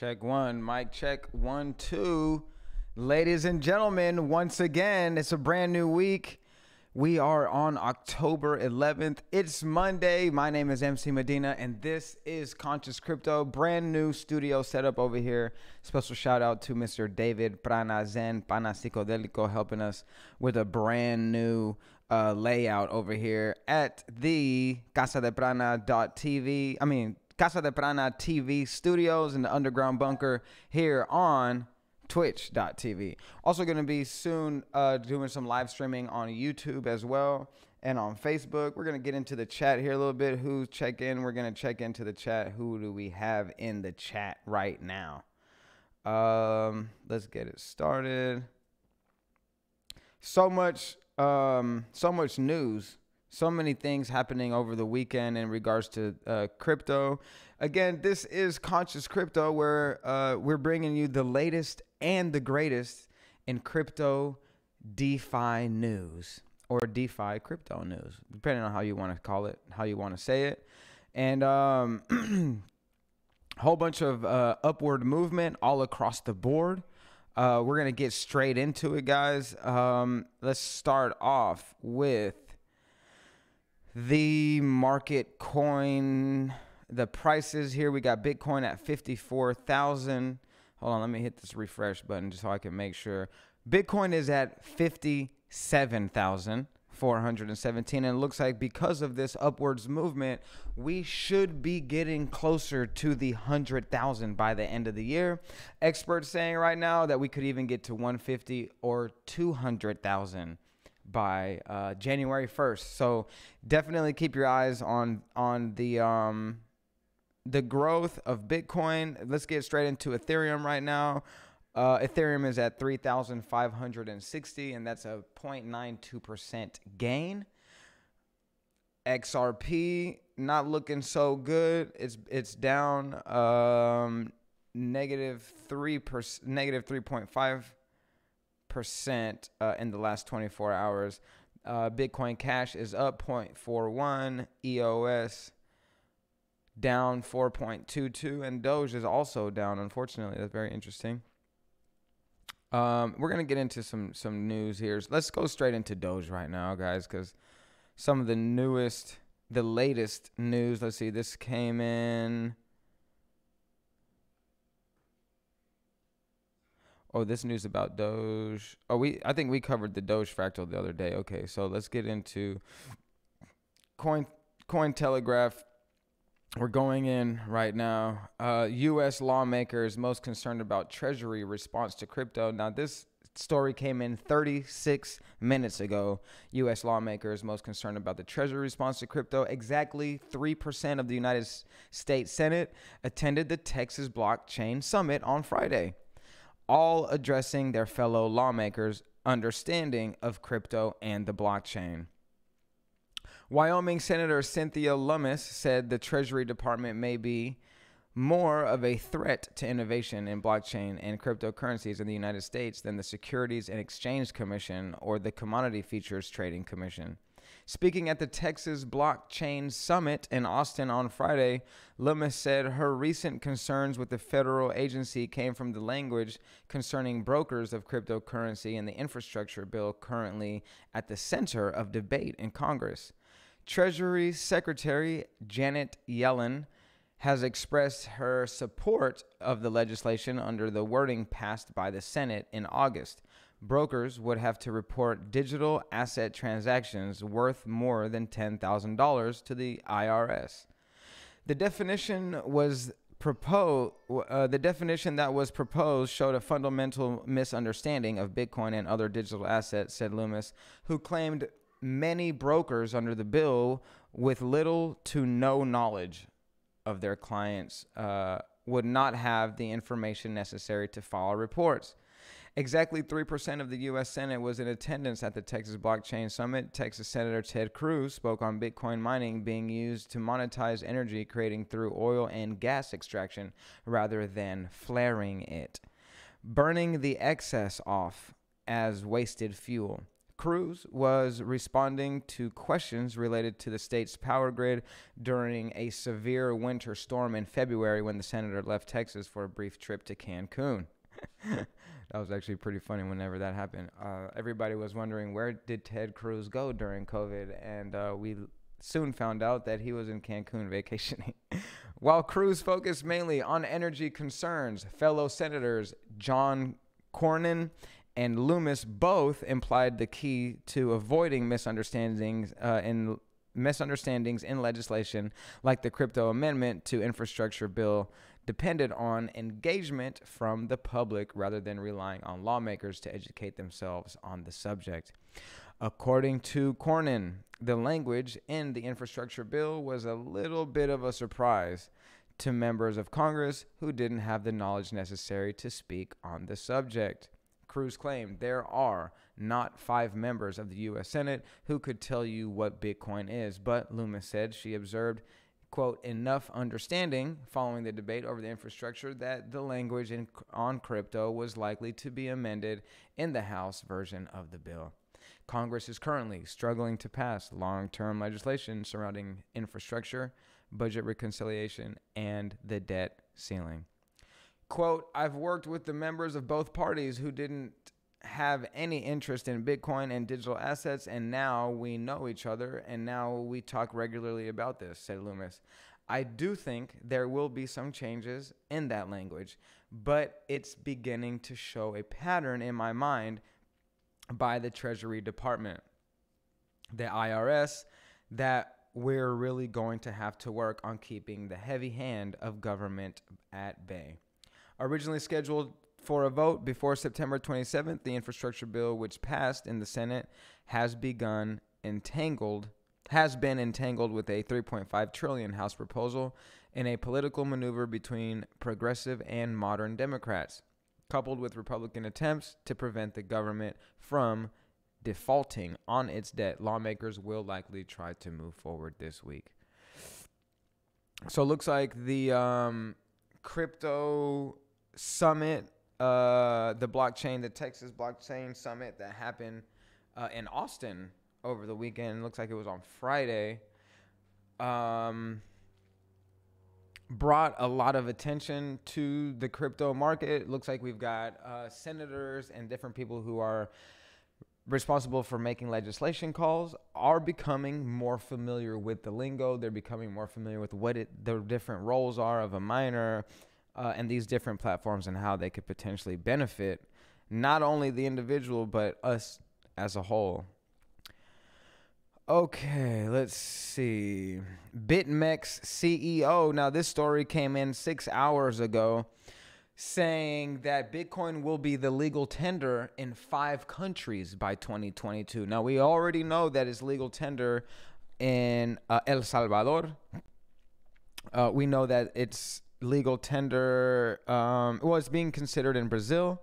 Check one, mic check one, two. Ladies and gentlemen, once again, it's a brand new week. We are on October 11th. It's Monday. My name is MC Medina, and this is Conscious Crypto. Brand new studio setup over here. Special shout out to Mr. David Prana Zen Pana Psicodelico helping us with a brand new uh, layout over here at the Casa de Prana.tv. I mean, Casa de Prana TV studios in the underground bunker here on twitch.tv. Also going to be soon uh, doing some live streaming on YouTube as well and on Facebook. We're going to get into the chat here a little bit. Who's check in? We're going to check into the chat. Who do we have in the chat right now? Um, let's get it started. So much um so much news so many things happening over the weekend in regards to uh, crypto. Again, this is Conscious Crypto, where uh, we're bringing you the latest and the greatest in crypto DeFi news or DeFi crypto news, depending on how you want to call it, how you want to say it. And um, whole bunch of uh, upward movement all across the board. Uh, we're gonna get straight into it, guys. Um, let's start off with the market coin the prices here we got bitcoin at 54000 hold on let me hit this refresh button just so i can make sure. Bitcoin is at 57417 and it looks like because of this upwards movement we should be getting closer to the 100000 by the end of the year. Experts saying right now that we could even get to 150 or 200000 by uh, January 1st. So definitely keep your eyes on on the um, the growth of Bitcoin. Let's get straight into Ethereum right now. Uh, Ethereum is at 3,560, and that's a 0.92% gain. XRP not looking so good. It's it's down um, negative three percent, negative 3.5 percent uh, in the last 24 hours. Uh, Bitcoin Cash is up 0.41, EOS down 4.22, and Doge is also down. Unfortunately, that's very interesting. Um, we're gonna get into some some news here. Let's go straight into Doge right now, guys, because some of the newest, the latest news. Let's see, this came in. Oh, this news about Doge. Oh, we I think we covered the Doge fractal the other day. Okay, so let's get into Coin Coin Telegraph. We're going in right now. Uh, U.S. lawmakers most concerned about Treasury response to crypto. Now, this story came in 36 minutes ago. U.S. lawmakers most concerned about the Treasury response to crypto. Exactly 3% of the United States Senate attended the Texas Blockchain Summit on Friday all addressing their fellow lawmakers' understanding of crypto and the blockchain. Wyoming Senator Cynthia Lummis said the Treasury Department may be more of a threat to innovation in blockchain and cryptocurrencies in the United States than the Securities and Exchange Commission or the Commodity Futures Trading Commission. Speaking at the Texas Blockchain Summit in Austin on Friday, Lummis said her recent concerns with the federal agency came from the language concerning brokers of cryptocurrency and the infrastructure bill currently at the center of debate in Congress. Treasury Secretary Janet Yellen has expressed her support of the legislation under the wording passed by the Senate in August brokers would have to report digital asset transactions worth more than $10,000 to the IRS. The definition was proposed uh, the definition that was proposed showed a fundamental misunderstanding of Bitcoin and other digital assets, said Lummis, who claimed many brokers under the bill with little to no knowledge of their clients uh, would not have the information necessary to file reports. Exactly 3% of the U.S. Senate was in attendance at the Texas Blockchain Summit. Texas Senator Ted Cruz spoke on Bitcoin mining being used to monetize energy creating through oil and gas extraction rather than flaring it, burning the excess off as wasted fuel. Cruz was responding to questions related to the state's power grid during a severe winter storm in February when the senator left Texas for a brief trip to Cancun. That was actually pretty funny whenever that happened. Uh, everybody was wondering where did Ted Cruz go during COVID, and uh, we soon found out that he was in Cancun vacationing. While Cruz focused mainly on energy concerns, fellow senators John Cornyn and Lummis both implied the key to avoiding misunderstandings uh, in misunderstandings in legislation like the crypto amendment to infrastructure bill depended on engagement from the public rather than relying on lawmakers to educate themselves on the subject. According to Cornyn, the language in the infrastructure bill was a little bit of a surprise to members of Congress who didn't have the knowledge necessary to speak on the subject. Cruz claimed there are not five members of the U.S. Senate who could tell you what Bitcoin is, but Lummis said she observed, quote, enough understanding following the debate over the infrastructure that the language in, on crypto was likely to be amended in the House version of the bill. Congress is currently struggling to pass long term legislation surrounding infrastructure, budget reconciliation, and the debt ceiling quote, I've worked with the members of both parties who didn't have any interest in Bitcoin and digital assets, and now we know each other, and now we talk regularly about this, said Lummis. I do think there will be some changes in that language, but it's beginning to show a pattern in my mind by the Treasury Department, the IRS, that we're really going to have to work on keeping the heavy hand of government at bay. Originally scheduled for a vote before September 27th, the infrastructure bill, which passed in the Senate, has begun entangled has been entangled with a 3.5 trillion House proposal in a political maneuver between progressive and modern Democrats, coupled with Republican attempts to prevent the government from defaulting on its debt. Lawmakers will likely try to move forward this week. So it looks like the um, crypto summit, uh, the blockchain, the Texas blockchain summit that happened uh, in Austin over the weekend. Looks like it was on Friday. Um, brought a lot of attention to the crypto market. Looks like we've got uh, senators and different people who are responsible for making legislation calls are becoming more familiar with the lingo. They're becoming more familiar with what it, the different roles are of a miner, uh, and these different platforms and how they could potentially benefit not only the individual but us as a whole. Okay, let's see. BitMEX CEO. Now, this story came in six hours ago saying that Bitcoin will be the legal tender in five countries by 2022. Now, we already know that it's legal tender in uh, El Salvador. Uh, we know that it's legal tender um, well it's being considered in brazil.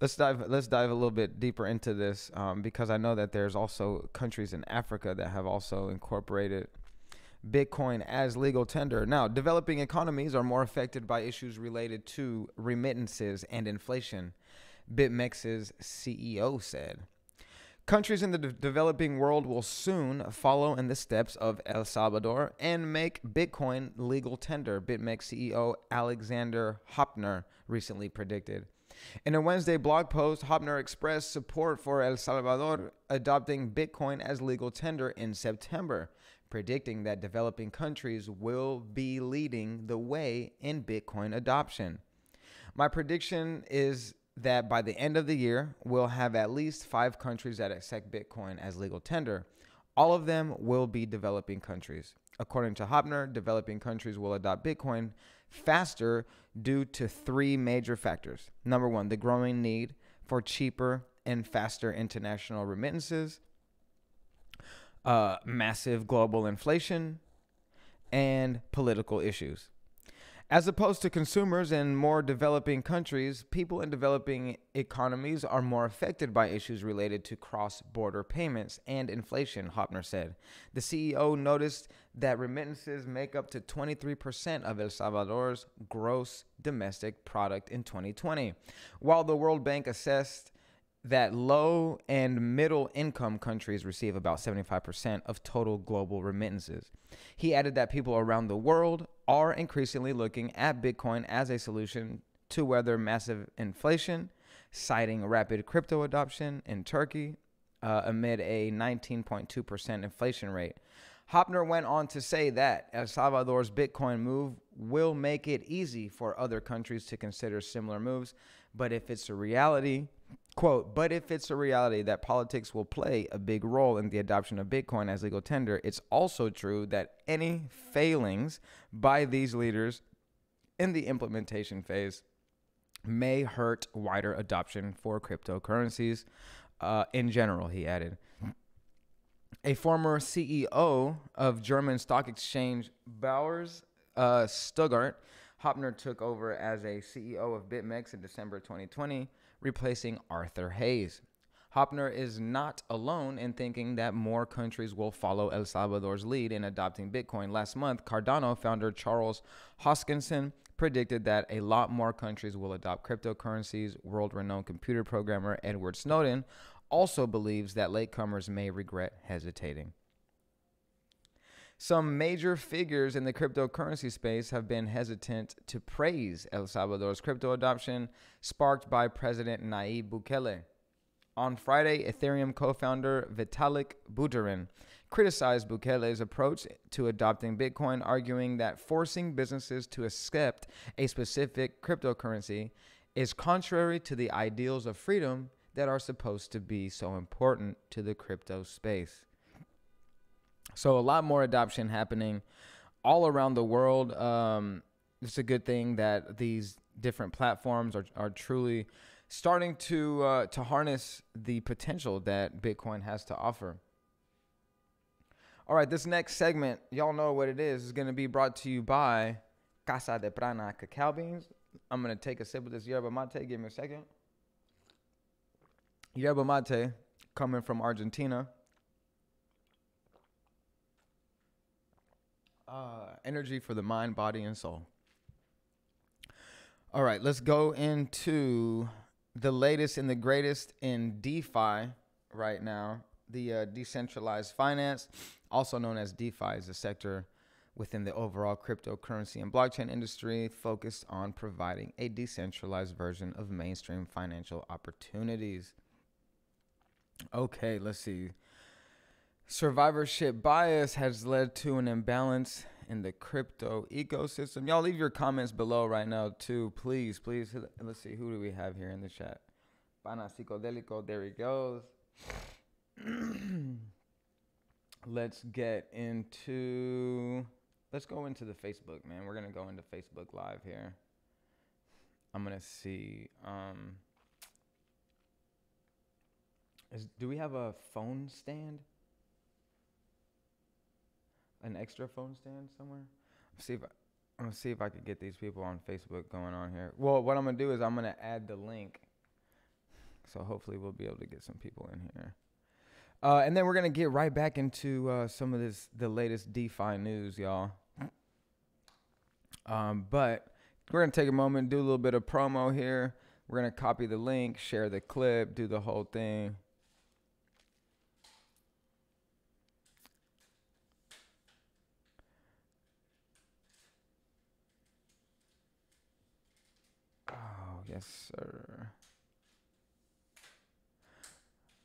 Let's dive let's dive a little bit deeper into this um, because i know that there's also countries in africa that have also incorporated bitcoin as legal tender. Now developing economies are more affected by issues related to remittances and inflation bitmex's ceo said Countries in the de- developing world will soon follow in the steps of El Salvador and make Bitcoin legal tender, BitMEX CEO Alexander Höptner recently predicted. In a Wednesday blog post, Höptner expressed support for El Salvador adopting Bitcoin as legal tender in September, predicting that developing countries will be leading the way in Bitcoin adoption. My prediction is that by the end of the year, we'll have at least five countries that accept Bitcoin as legal tender. All of them will be developing countries. According to Höptner, developing countries will adopt Bitcoin faster due to three major factors. Number one, the growing need for cheaper and faster international remittances, uh, massive global inflation, and political issues. As opposed to consumers in more developing countries, people in developing economies are more affected by issues related to cross border payments and inflation, Höptner said. The CEO noticed that remittances make up to 23% of El Salvador's gross domestic product in 2020, while the World Bank assessed that low and middle income countries receive about 75% of total global remittances. He added that people around the world are increasingly looking at Bitcoin as a solution to weather massive inflation, citing rapid crypto adoption in Turkey uh, amid a 19.2% inflation rate. Höptner went on to say that El Salvador's Bitcoin move will make it easy for other countries to consider similar moves, but if it's a reality, quote, but if it's a reality that politics will play a big role in the adoption of Bitcoin as legal tender, it's also true that any failings by these leaders in the implementation phase may hurt wider adoption for cryptocurrencies uh, in general, he added. A former CEO of German stock exchange Börse uh, Stuttgart, Höptner took over as a CEO of BitMEX in December 2020, replacing Arthur Hayes. Höptner is not alone in thinking that more countries will follow El Salvador's lead in adopting Bitcoin. Last month, Cardano founder Charles Hoskinson predicted that a lot more countries will adopt cryptocurrencies. World renowned computer programmer Edward Snowden also believes that latecomers may regret hesitating. Some major figures in the cryptocurrency space have been hesitant to praise El Salvador's crypto adoption, sparked by President Nayib Bukele. On Friday, Ethereum co founder Vitalik Buterin criticized Bukele's approach to adopting Bitcoin, arguing that forcing businesses to accept a specific cryptocurrency is contrary to the ideals of freedom that are supposed to be so important to the crypto space. So, a lot more adoption happening all around the world. Um, it's a good thing that these different platforms are, are truly starting to uh, to harness the potential that Bitcoin has to offer. All right, this next segment, y'all know what it is, is going to be brought to you by Casa de Prana cacao beans. I'm going to take a sip of this yerba mate. Give me a second. Yerba mate coming from Argentina. Uh, energy for the mind, body, and soul. All right, let's go into the latest and the greatest in DeFi right now. The uh, decentralized finance also known as DeFi, is a sector within the overall cryptocurrency and blockchain industry focused on providing a decentralized version of mainstream financial opportunities. Okay, let's see. Survivorship bias has led to an imbalance in the crypto ecosystem. Y'all leave your comments below right now too, please, please. Let's see who do we have here in the chat. Pana Psicodelico, there he goes. let's get into let's go into the Facebook, man. We're gonna go into Facebook Live here. I'm gonna see. Um, is do we have a phone stand? An extra phone stand somewhere? Let's see if I, I'm gonna see if I could get these people on Facebook going on here. Well, what I'm gonna do is I'm gonna add the link, so hopefully we'll be able to get some people in here. Uh, and then we're gonna get right back into uh, some of this, the latest DeFi news, y'all. Um, but we're gonna take a moment, do a little bit of promo here. We're gonna copy the link, share the clip, do the whole thing. Yes, sir.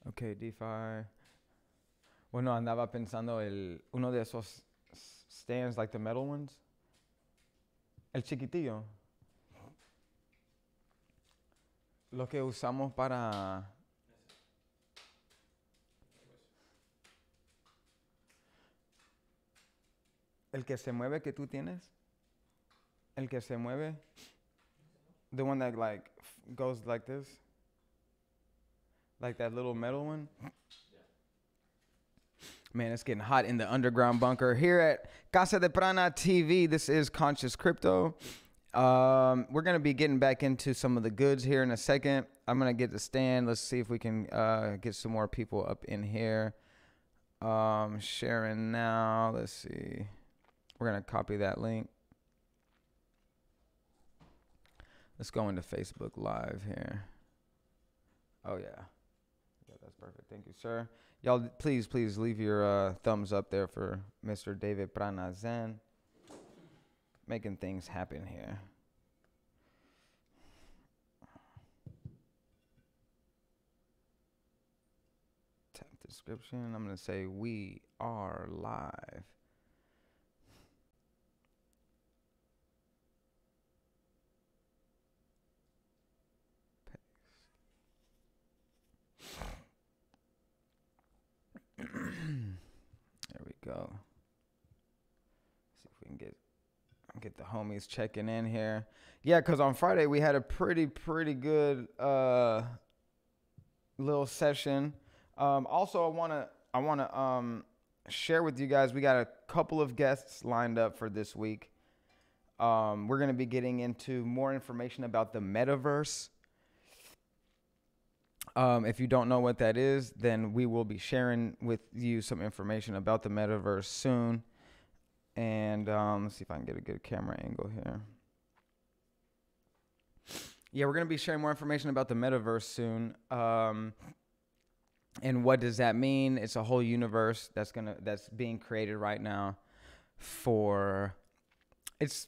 Okay, DeFi. Bueno, andaba pensando el uno de esos stands like the metal ones. El chiquitillo. Lo que usamos para El que se mueve que tú tienes. El que se mueve. The one that like goes like this. Like that little metal one. Man, it's getting hot in the underground bunker here at Casa de Prana TV. This is Conscious Crypto. Um, we're gonna be getting back into some of the goods here in a second. I'm gonna get the stand. Let's see if we can uh, get some more people up in here. Um, sharing now. Let's see. We're gonna copy that link. Let's go into Facebook Live here. Oh yeah. Yeah, that's perfect. Thank you, sir. Y'all, please, please leave your uh, thumbs up there for Mr. David Pranazen. Making things happen here. Tap description. I'm going to say we are live. There we go. See if we can get get the homies checking in here. Yeah, cause on Friday we had a pretty pretty good uh little session. Um, also, I wanna I wanna um share with you guys. We got a couple of guests lined up for this week. Um, we're gonna be getting into more information about the metaverse. Um, if you don't know what that is, then we will be sharing with you some information about the metaverse soon. And um, let's see if I can get a good camera angle here. Yeah, we're going to be sharing more information about the metaverse soon. Um, and what does that mean? It's a whole universe that's to that's being created right now for it's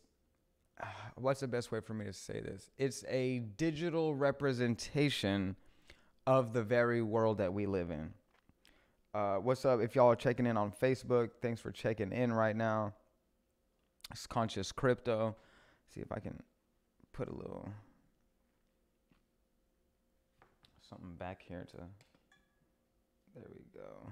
what's the best way for me to say this? It's a digital representation of the very world that we live in. Uh, what's up? If y'all are checking in on Facebook, thanks for checking in right now. It's Conscious Crypto. See if I can put a little something back here to. There we go.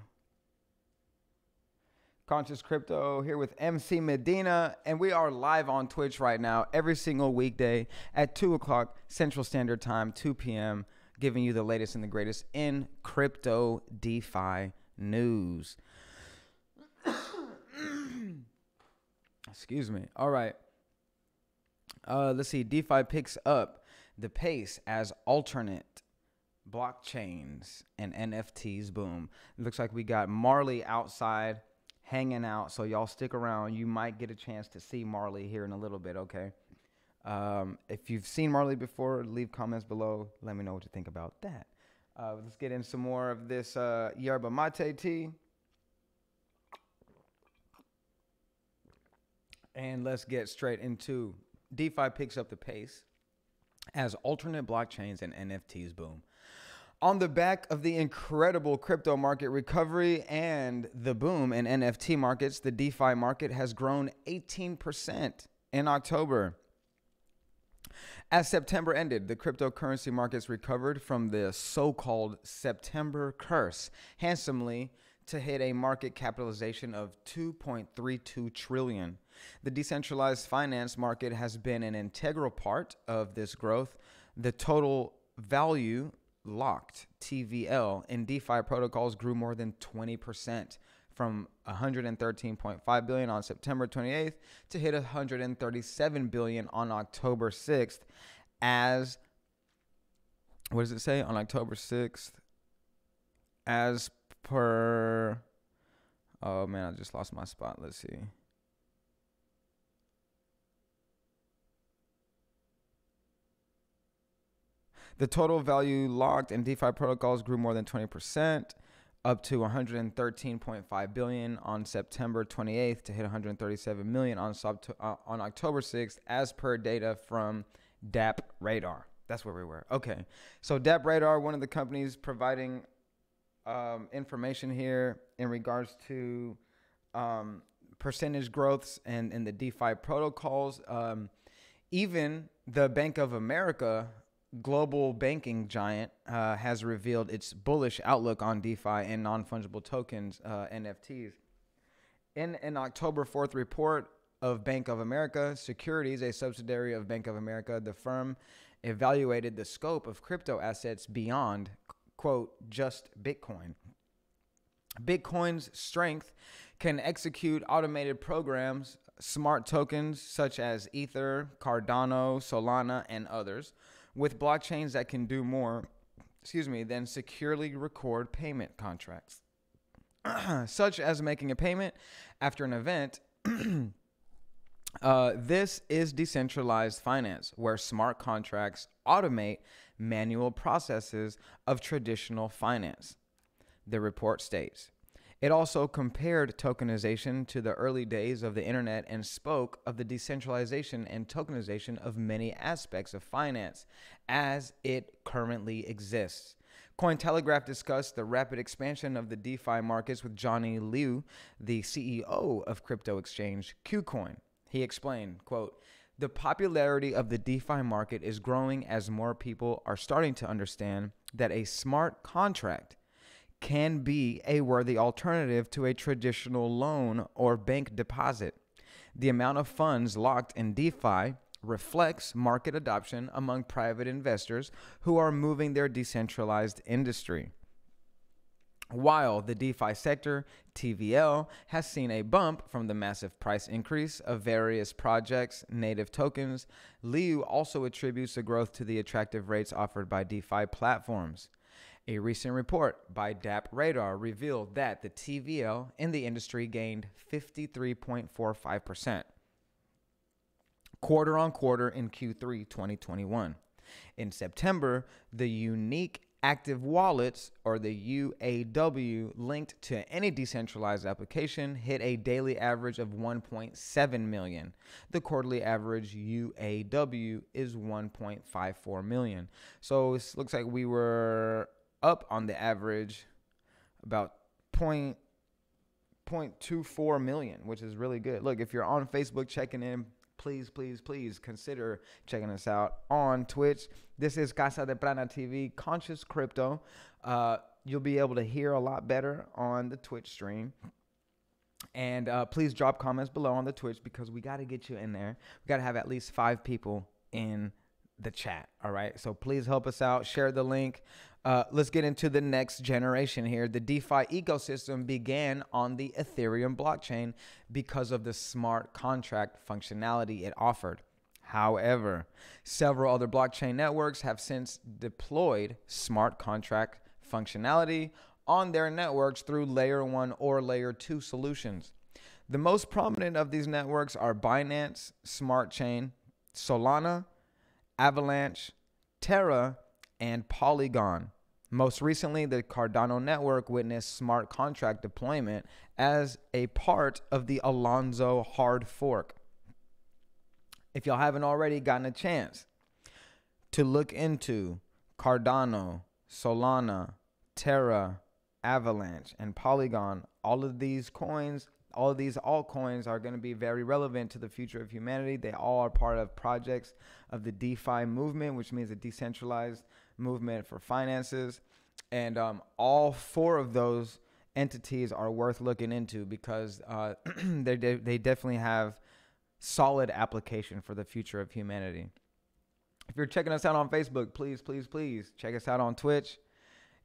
Conscious Crypto here with MC Medina, and we are live on Twitch right now every single weekday at 2 o'clock Central Standard Time, 2 p.m giving you the latest and the greatest in crypto DeFi news. Excuse me. All right. Uh, let's see. DeFi picks up the pace as alternate blockchains and NFTs boom. It looks like we got Marley outside hanging out. So y'all stick around. You might get a chance to see Marley here in a little bit, okay? Um, if you've seen Marley before, leave comments below. Let me know what you think about that. Uh, let's get in some more of this uh, yerba mate tea. And let's get straight into DeFi picks up the pace as alternate blockchains and NFTs boom. On the back of the incredible crypto market recovery and the boom in NFT markets, the DeFi market has grown 18% in October. As September ended, the cryptocurrency markets recovered from the so called September curse handsomely to hit a market capitalization of 2.32 trillion. The decentralized finance market has been an integral part of this growth. The total value locked TVL in DeFi protocols grew more than 20% from 113.5 billion on September 28th to hit 137 billion on October 6th as what does it say on October 6th as per oh man I just lost my spot. Let's see. The total value locked in DeFi protocols grew more than 20% up to 113.5 billion on September 28th to hit 137 million on uh, on October 6th as per data from Dapp Radar. That's where we were. Okay. So DappRadar, one of the companies providing um, information here in regards to um, percentage growths and in the DeFi protocols. Um, even the Bank of America global banking giant uh, has revealed its bullish outlook on DeFi and non fungible tokens, uh, NFTs. In an October 4th report of Bank of America Securities, a subsidiary of Bank of America, the firm evaluated the scope of crypto assets beyond, quote, just Bitcoin. Bitcoin's strength can execute automated programs, smart tokens such as Ether, Cardano, Solana, and others with blockchains that can do more, excuse me, than securely record payment contracts, such as making a payment after an event. uh, this is decentralized finance, where smart contracts automate manual processes of traditional finance. the report states. It also compared tokenization to the early days of the internet and spoke of the decentralization and tokenization of many aspects of finance as it currently exists. Cointelegraph discussed the rapid expansion of the DeFi markets with Johnny Liu, the CEO of crypto exchange KuCoin. He explained, quote, the popularity of the DeFi market is growing as more people are starting to understand that a smart contract can be a worthy alternative to a traditional loan or bank deposit. The amount of funds locked in DeFi reflects market adoption among private investors who are moving their decentralized industry. While the DeFi sector, TVL, has seen a bump from the massive price increase of various projects' native tokens, Liu also attributes the growth to the attractive rates offered by DeFi platforms. A recent report by DappRadar revealed that the TVL in the industry gained 53.45% quarter on quarter in Q3 2021. In September, the unique active wallets or the UAW linked to any decentralized application hit a daily average of 1.7 million. The quarterly average UAW is 1.54 million. So it looks like we were up on the average about point point two four million, which is really good. Look, if you're on Facebook checking in, please, please, please consider checking us out on Twitch. This is Casa de Prana TV, Conscious Crypto. Uh, you'll be able to hear a lot better on the Twitch stream. And uh, please drop comments below on the Twitch because we got to get you in there. We got to have at least five people in the chat. All right. So please help us out. Share the link. Uh, let's get into the next generation here. The DeFi ecosystem began on the Ethereum blockchain because of the smart contract functionality it offered. However, several other blockchain networks have since deployed smart contract functionality on their networks through layer 1 or layer 2 solutions. The most prominent of these networks are Binance Smart Chain, Solana, Avalanche, Terra, and Polygon. Most recently, the Cardano network witnessed smart contract deployment as a part of the Alonzo hard fork. If y'all haven't already gotten a chance to look into Cardano, Solana, Terra, Avalanche, and Polygon, all of these coins, all of these altcoins are going to be very relevant to the future of humanity. They all are part of projects of the DeFi movement, which means a decentralized movement for finances. And um, all four of those entities are worth looking into because uh, they, they definitely have solid application for the future of humanity. If you're checking us out on Facebook, please, please, please check us out on Twitch.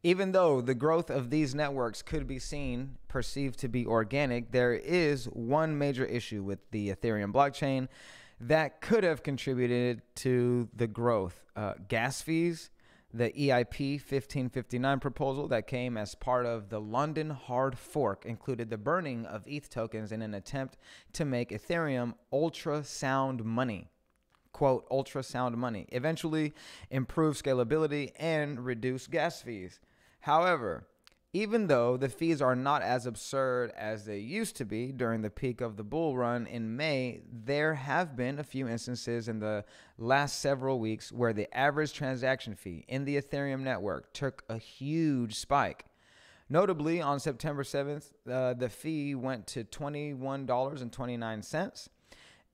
Even though the growth of these networks could be seen, perceived to be organic, there is one major issue with the Ethereum blockchain that could have contributed to the growth. Uh, gas fees the EIP 1559 proposal that came as part of the London hard fork included the burning of ETH tokens in an attempt to make Ethereum ultrasound money. Quote, ultrasound money. Eventually improve scalability and reduce gas fees. However, even though the fees are not as absurd as they used to be during the peak of the bull run in May, there have been a few instances in the last several weeks where the average transaction fee in the Ethereum network took a huge spike. Notably, on September 7th, uh, the fee went to $21.29.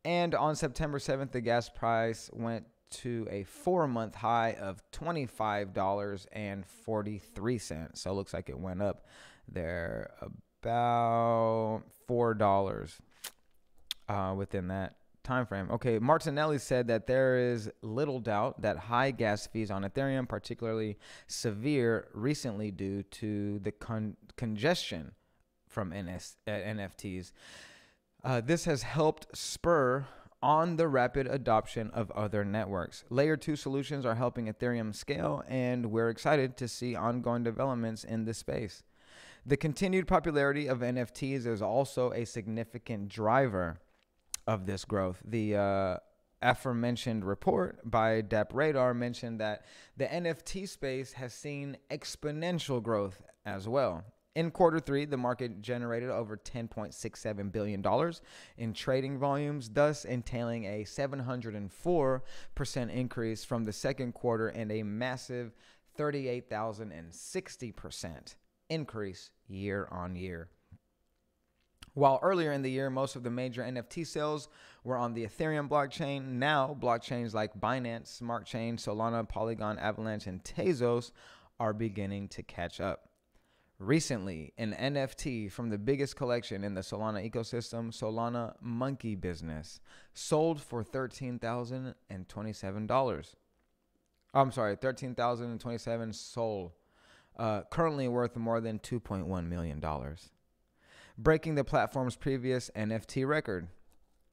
And on September 7th, the gas price went to a four month high of $25.43. So it looks like it went up there about $4 uh, within that time frame. Okay, Martinelli said that there is little doubt that high gas fees on Ethereum, particularly severe recently due to the con- congestion from NS- uh, NFTs. Uh, this has helped spur on the rapid adoption of other networks. Layer 2 solutions are helping Ethereum scale, and we're excited to see ongoing developments in this space. The continued popularity of NFTs is also a significant driver of this growth. The uh, aforementioned report by DappRadar mentioned that the NFT space has seen exponential growth as well. In quarter three, the market generated over $10.67 billion in trading volumes, thus entailing a 704% increase from the second quarter and a massive 38,060% increase year on year. While earlier in the year, most of the major NFT sales were on the Ethereum blockchain, now blockchains like Binance, Smart Chain, Solana, Polygon, Avalanche, and Tezos are beginning to catch up. Recently, an NFT from the biggest collection in the Solana ecosystem, Solana Monkey Business, sold for $13,027. I'm sorry, 13,027 sold, uh, currently worth more than $2.1 million. Breaking the platform's previous NFT record.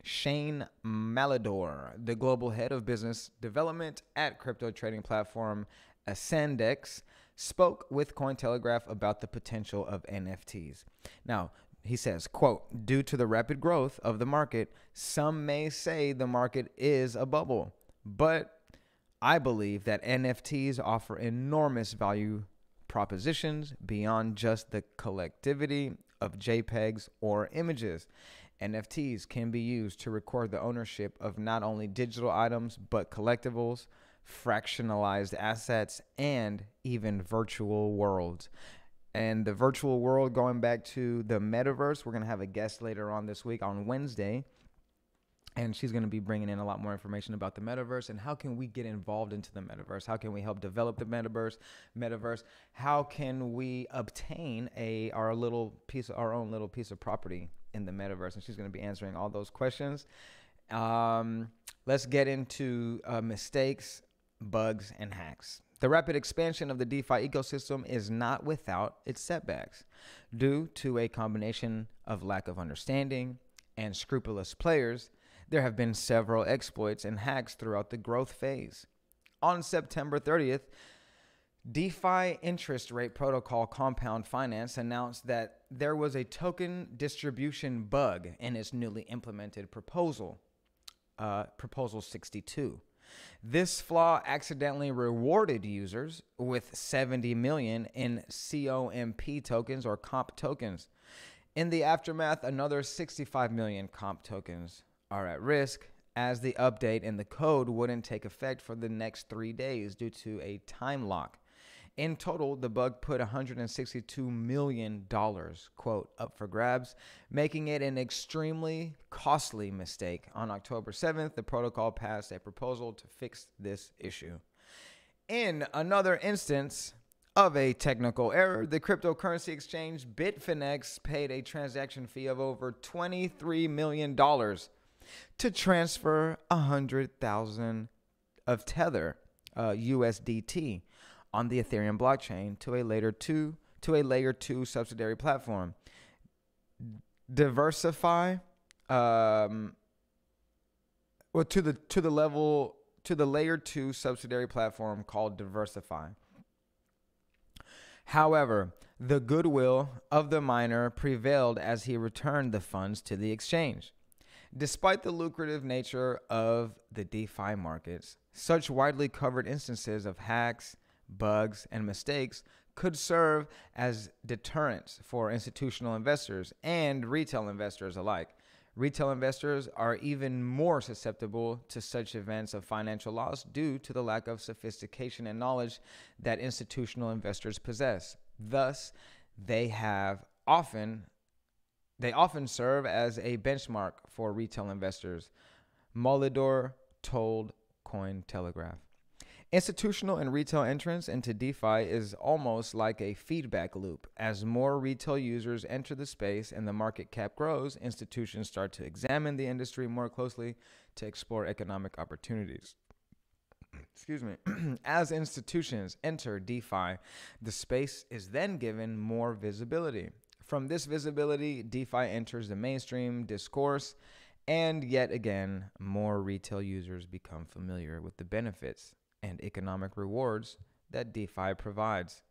Shane Molidor, the global head of business development at crypto trading platform Ascendex, spoke with Cointelegraph about the potential of NFTs. Now, he says, quote, due to the rapid growth of the market, some may say the market is a bubble, but I believe that NFTs offer enormous value propositions beyond just the collectivity of JPEGs or images. NFTs can be used to record the ownership of not only digital items, but collectibles, fractionalized assets, and even virtual worlds. And the virtual world, going back to the metaverse, we're going to have a guest later on this week on Wednesday. And she's going to be bringing in a lot more information about the metaverse and how can we get involved into the metaverse? How can we help develop the metaverse? Metaverse. How can we obtain a our little piece, our own little piece of property in the metaverse? And she's going to be answering all those questions. Um, let's get into uh, mistakes bugs, and hacks. The rapid expansion of the DeFi ecosystem is not without its setbacks, due to a combination of lack of understanding and scrupulous players. There have been several exploits and hacks throughout the growth phase. On September 30th, DeFi interest rate protocol Compound Finance announced that there was a token distribution bug in its newly implemented proposal, uh, Proposal 62. This flaw accidentally rewarded users with 70 million in COMP tokens or comp tokens. In the aftermath, another 65 million comp tokens are at risk as the update in the code wouldn't take effect for the next three days due to a time lock. In total, the bug put $162 million, quote, up for grabs, making it an extremely costly mistake. On October 7th, the protocol passed a proposal to fix this issue. In another instance of a technical error, the cryptocurrency exchange Bitfinex paid a transaction fee of over $23 million to transfer 100,000 of Tether uh, USDT on the Ethereum blockchain to a layer 2 to a layer 2 subsidiary platform. DeversiFi um well to the to the level to the layer 2 subsidiary platform called DeversiFi. However, the goodwill of the miner prevailed as he returned the funds to the exchange. Despite the lucrative nature of the DeFi markets, such widely covered instances of hacks, bugs, and mistakes could serve as deterrents for institutional investors and retail investors alike. Retail investors are even more susceptible to such events of financial loss due to the lack of sophistication and knowledge that institutional investors possess. Thus, they have often they often serve as a benchmark for retail investors. Molidor told Cointelegraph. Institutional and retail entrance into DeFi is almost like a feedback loop. As more retail users enter the space and the market cap grows, institutions start to examine the industry more closely to explore economic opportunities. Excuse me. As institutions enter DeFi, the space is then given more visibility. From this visibility, DeFi enters the mainstream discourse, and yet again, more retail users become familiar with the benefits and economic rewards that DeFi provides.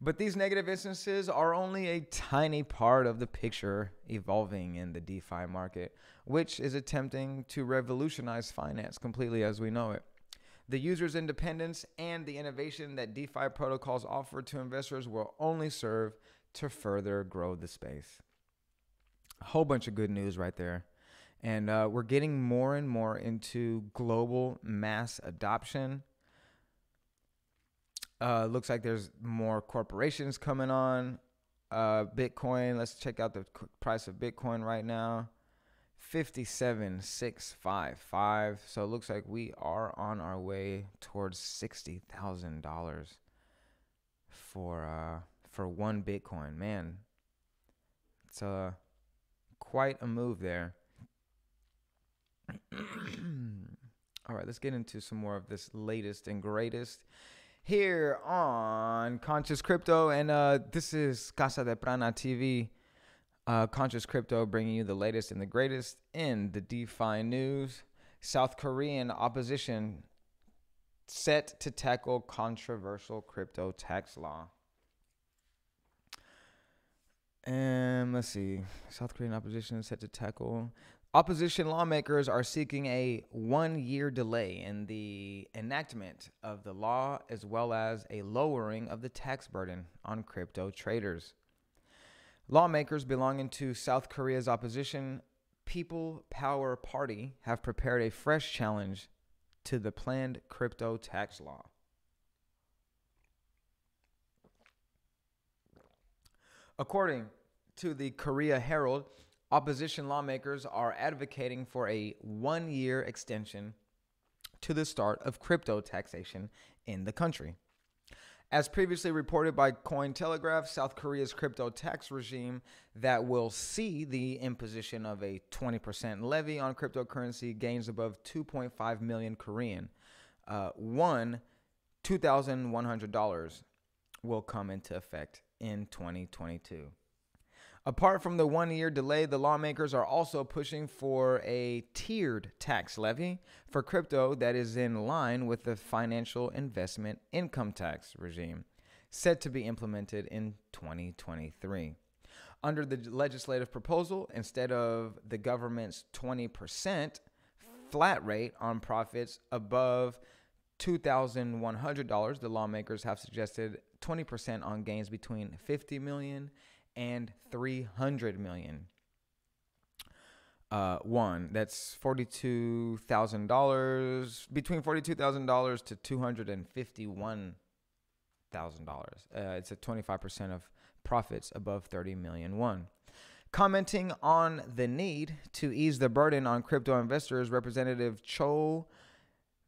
But these negative instances are only a tiny part of the picture evolving in the DeFi market, which is attempting to revolutionize finance completely as we know it. The user's independence and the innovation that DeFi protocols offer to investors will only serve to further grow the space. A whole bunch of good news right there. And uh, we're getting more and more into global mass adoption. Uh, looks like there's more corporations coming on. Uh, Bitcoin, let's check out the price of Bitcoin right now 57,655. So it looks like we are on our way towards $60,000 for uh for one Bitcoin. Man, it's uh quite a move there. All right, let's get into some more of this latest and greatest here on Conscious Crypto. And uh, this is Casa de Prana TV, uh, Conscious Crypto, bringing you the latest and the greatest in the DeFi news. South Korean opposition set to tackle controversial crypto tax law. And let's see, South Korean opposition set to tackle Opposition lawmakers are seeking a one year delay in the enactment of the law as well as a lowering of the tax burden on crypto traders. Lawmakers belonging to South Korea's opposition People Power Party have prepared a fresh challenge to the planned crypto tax law. According to the Korea Herald, opposition lawmakers are advocating for a one year extension to the start of crypto taxation in the country. As previously reported by Cointelegraph, South Korea's crypto tax regime that will see the imposition of a 20% levy on cryptocurrency gains above 2.5 million Korean, uh, one $2,100 will come into effect in 2022. Apart from the one year delay, the lawmakers are also pushing for a tiered tax levy for crypto that is in line with the financial investment income tax regime, set to be implemented in 2023. Under the legislative proposal, instead of the government's 20% flat rate on profits above $2,100, the lawmakers have suggested 20% on gains between 50 million and 300 million. Uh, one that's forty-two thousand dollars, between forty-two thousand dollars to two hundred and fifty-one thousand uh, dollars. It's a twenty-five percent of profits above thirty million. One. Commenting on the need to ease the burden on crypto investors, Representative Cho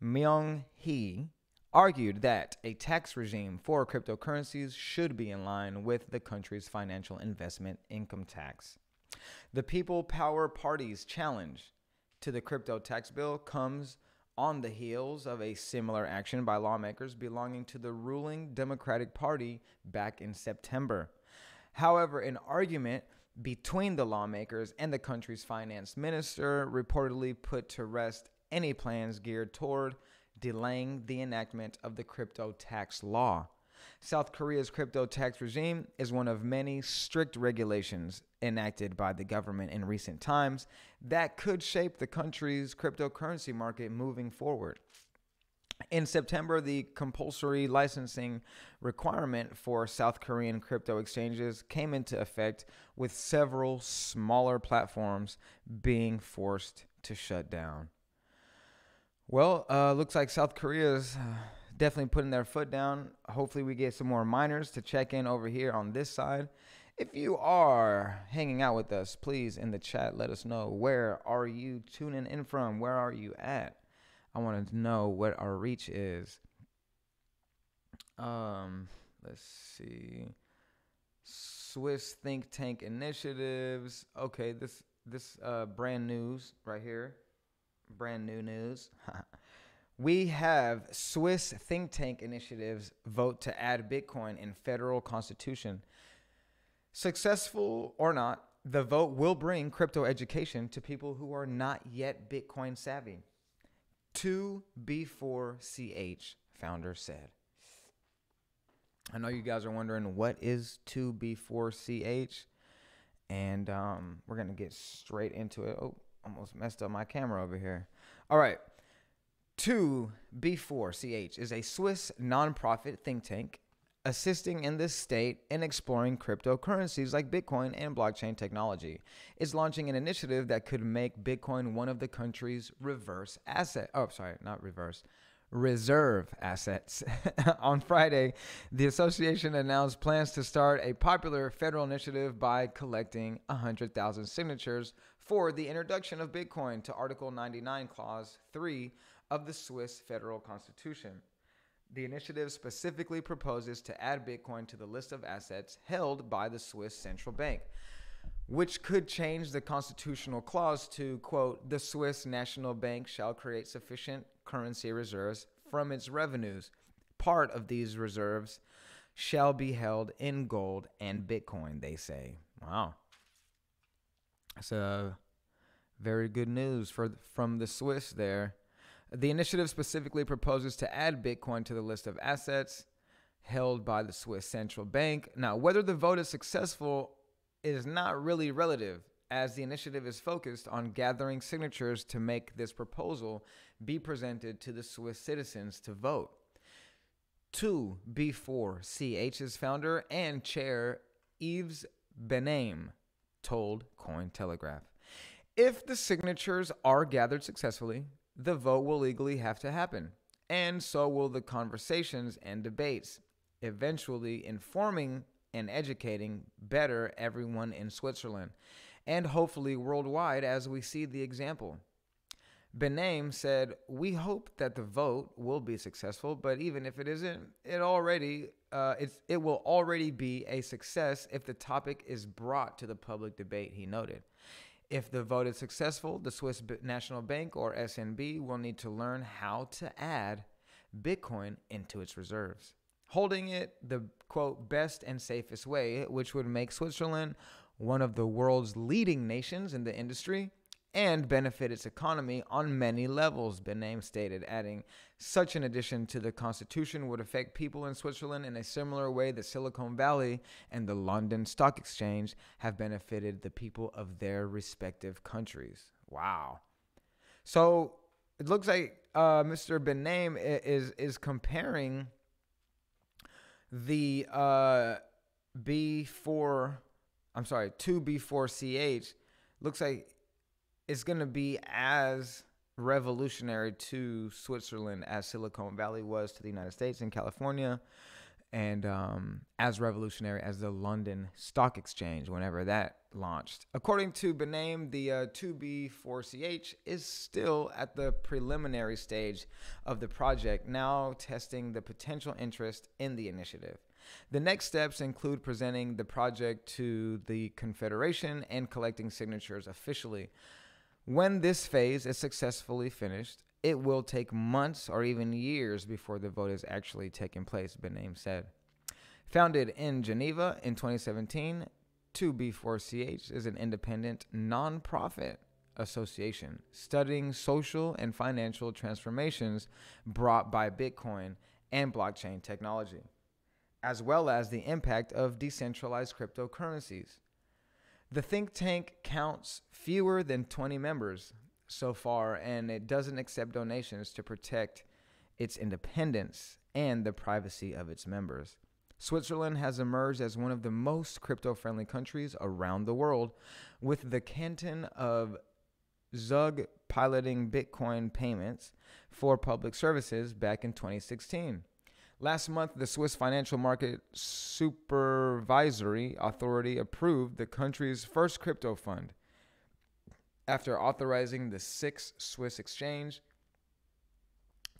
Myung Hee argued that a tax regime for cryptocurrencies should be in line with the country's financial investment income tax. The People Power Party's challenge to the crypto tax bill comes on the heels of a similar action by lawmakers belonging to the ruling Democratic Party back in September. However, an argument between the lawmakers and the country's finance minister reportedly put to rest any plans geared toward delaying the enactment of the crypto tax law. South Korea's crypto tax regime is one of many strict regulations enacted by the government in recent times that could shape the country's cryptocurrency market moving forward. In September, the compulsory licensing requirement for South Korean crypto exchanges came into effect, with several smaller platforms being forced to shut down. Well, uh, looks like South Korea is uh, definitely putting their foot down. Hopefully, we get some more miners to check in over here on this side. If you are hanging out with us, please in the chat let us know where are you tuning in from? Where are you at? I want to know what our reach is. Um, let's see. Swiss think tank initiatives. Okay, this this uh brand news right here brand new news. we have Swiss think tank initiatives vote to add Bitcoin in federal constitution. Successful or not, the vote will bring crypto education to people who are not yet Bitcoin savvy. 2B4CH, founder said. I know you guys are wondering what is 2B4CH, and um, we're going to get straight into it. Oh, almost messed up my camera over here. All right. 2B4CH is a Swiss nonprofit think tank assisting in this state in exploring cryptocurrencies like Bitcoin and blockchain technology. Is launching an initiative that could make Bitcoin one of the country's reverse asset. Oh, sorry, not reverse. Reserve assets. On Friday, the association announced plans to start a popular federal initiative by collecting 100,000 signatures for the introduction of Bitcoin to Article 99, Clause 3 of the Swiss Federal Constitution. The initiative specifically proposes to add Bitcoin to the list of assets held by the Swiss Central Bank, which could change the constitutional clause to, quote, the Swiss National Bank shall create sufficient currency reserves from its revenues. Part of these reserves shall be held in gold and Bitcoin, they say. Wow. A very good news for from the Swiss there. The initiative specifically proposes to add Bitcoin to the list of assets held by the Swiss central bank. Now, whether the vote is successful is not really relative, as the initiative is focused on gathering signatures to make this proposal be presented to the Swiss citizens to vote. 2 B4CH's founder and chair Yves Bennaïm told Cointelegraph. If the signatures are gathered successfully, the vote will legally have to happen, and so will the conversations and debates, eventually informing and educating better everyone in Switzerland and hopefully worldwide as we see the example. Bennaïm said, "We hope that the vote will be successful, but even if it isn't, it already uh, it will already be a success if the topic is brought to the public debate." He noted. If the vote is successful, the Swiss National Bank or SNB will need to learn how to add Bitcoin into its reserves, holding it the quote best and safest way, which would make Switzerland one of the world's leading nations in the industry and benefit its economy on many levels, Bennaïm stated, adding, Such an addition to the Constitution would affect people in Switzerland in a similar way that Silicon Valley and the London Stock Exchange have benefited the people of their respective countries. Wow. So it looks like uh, Mr. Bennaïm is, is comparing the uh, B4, I'm sorry, 2B4CH. Looks like it's going to be as revolutionary to Switzerland as Silicon Valley was to the United States and California, and um, as revolutionary as the London Stock Exchange whenever that launched. According to Bennaïm, the uh, 2B4CH is still at the preliminary stage of the project, now testing the potential interest in the initiative. The next steps include presenting the project to the Confederation and collecting signatures officially. When this phase is successfully finished, it will take months or even years before the vote is actually taking place, Bennaïm said. Founded in Geneva in 2017, 2B4CH is an independent nonprofit association studying social and financial transformations brought by Bitcoin and blockchain technology, as well as the impact of decentralized cryptocurrencies. The think tank counts fewer than 20 members so far, and it doesn't accept donations to protect its independence and the privacy of its members. Switzerland has emerged as one of the most crypto friendly countries around the world, with the canton of Zug piloting Bitcoin payments for public services back in 2016. Last month, the Swiss Financial Market Supervisory Authority approved the country's first crypto fund after authorizing the SIX Swiss exchange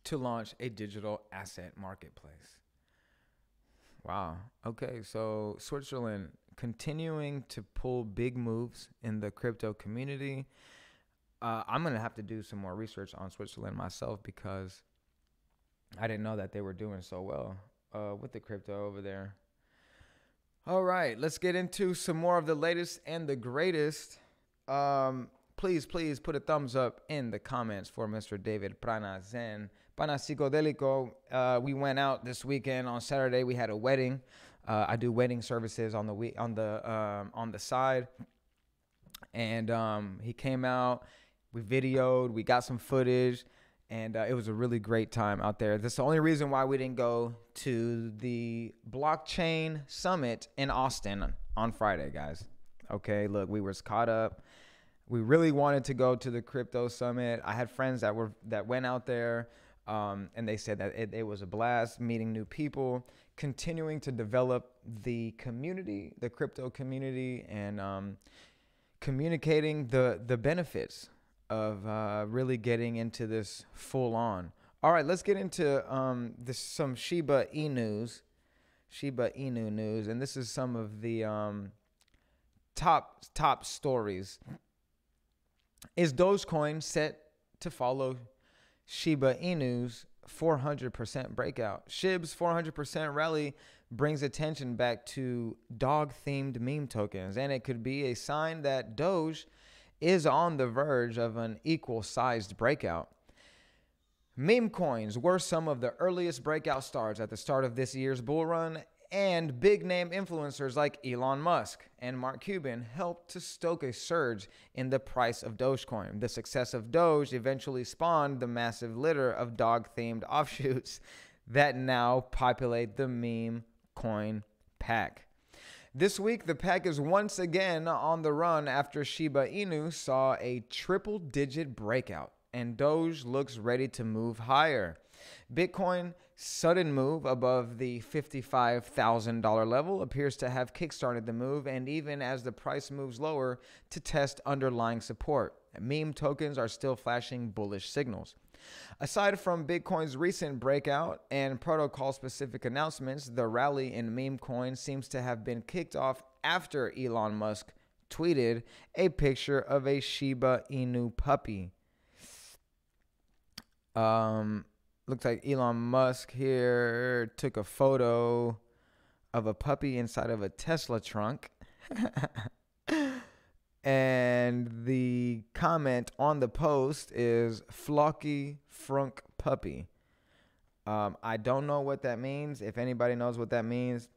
to launch a digital asset marketplace. Wow. Okay, so Switzerland continuing to pull big moves in the crypto community. Uh, I'm going to have to do some more research on Switzerland myself because I didn't know that they were doing so well uh, with the crypto over there. All right, let's get into some more of the latest and the greatest. Um, please, please put a thumbs up in the comments for Mr. David Prana Zen. Pana Psicodelico, uh, we went out this weekend on Saturday. We had a wedding. Uh, I do wedding services on the week on the um, on the side, and um, he came out. We videoed. We got some footage and uh, it was a really great time out there. That's the only reason why we didn't go to the blockchain summit in Austin on Friday, guys. Okay, look, we was caught up. We really wanted to go to the crypto summit. I had friends that were that went out there, um, and they said that it, it was a blast meeting new people, continuing to develop the community, the crypto community, and um, communicating the the benefits of uh, really getting into this full on. All right, let's get into um, this some Shiba Inu news, Shiba Inu news, and this is some of the um, top top stories. Is Dogecoin set to follow Shiba Inu's 400% breakout? SHIB's 400% rally brings attention back to dog themed meme tokens, and it could be a sign that Doge is on the verge of an equal sized breakout. Meme coins were some of the earliest breakout stars at the start of this year's bull run, and big name influencers like Elon Musk and Mark Cuban helped to stoke a surge in the price of Dogecoin. The success of Doge eventually spawned the massive litter of dog themed offshoots that now populate the meme coin pack. This week, the pack is once again on the run after Shiba Inu saw a triple digit breakout, and Doge looks ready to move higher. Bitcoin sudden move above the $55,000 level appears to have kickstarted the move, and even as the price moves lower to test underlying support, meme tokens are still flashing bullish signals. Aside from Bitcoin's recent breakout and protocol specific announcements, the rally in meme coin seems to have been kicked off after Elon Musk tweeted a picture of a Shiba Inu puppy. Um, looks like Elon Musk here took a photo of a puppy inside of a Tesla trunk. and the comment on the post is Floki Frunk Puppy. Um, I don't know what that means. If anybody knows what that means,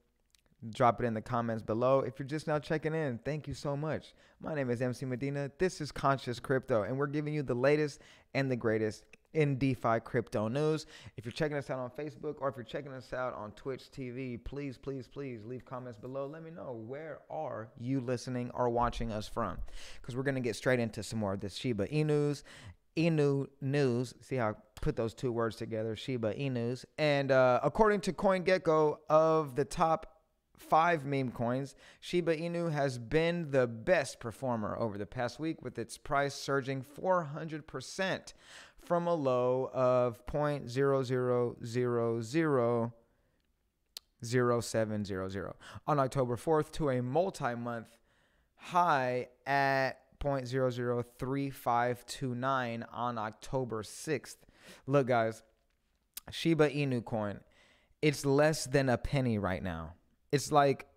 drop it in the comments below. If you're just now checking in, thank you so much. My name is MC Medina. This is Conscious Crypto, and we're giving you the latest and the greatest in DeFi crypto news. If you're checking us out on Facebook or if you're checking us out on Twitch TV, please, please, please leave comments below. Let me know where are you listening or watching us from, because we're gonna get straight into some more of this Shiba Inu's. Inu news. See how I put those two words together, Shiba Inu's. And uh, according to CoinGecko, of the top five meme coins, Shiba Inu has been the best performer over the past week, with its price surging 400% from a low of 0.00000700 on October 4th to a multi-month high at 0.003529 on October 6th. Look guys, Shiba Inu coin, it's less than a penny right now. It's like